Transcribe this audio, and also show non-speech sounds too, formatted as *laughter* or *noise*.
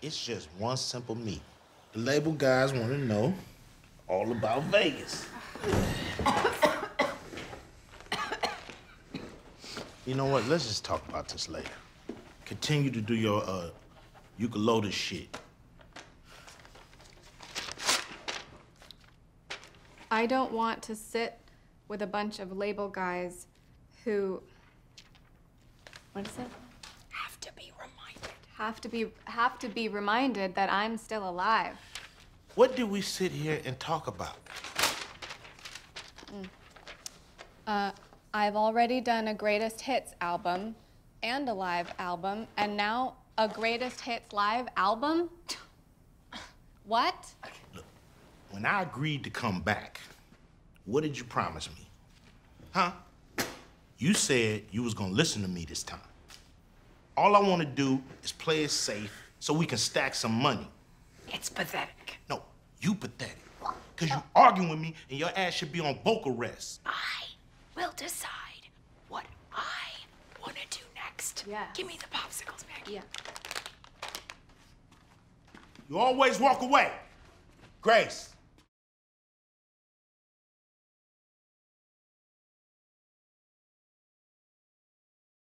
It's just one simple me. The label guys want to know all about Vegas. you know what? Let's just talk about this later. Continue to do your uh, eucalyptus shit. I don't want to sit with a bunch of label guys who. What is it? Have to be reminded. Have to be have to be reminded that I'm still alive. What do we sit here and talk about? Uh, I've already done a greatest hits album and a live album, and now a greatest hits live album? *laughs* What? Look, When I agreed to come back, what did you promise me? Huh? You said you was gonna listen to me this time. All I wanna do is play it safe so we can stack some money. It's pathetic. No, you pathetic. Cause you arguing with me and your ass should be on vocal rest. I will decide what I want to do next. Yes. Give me the popsicles, Maggie. Yeah. You always walk away. Grace,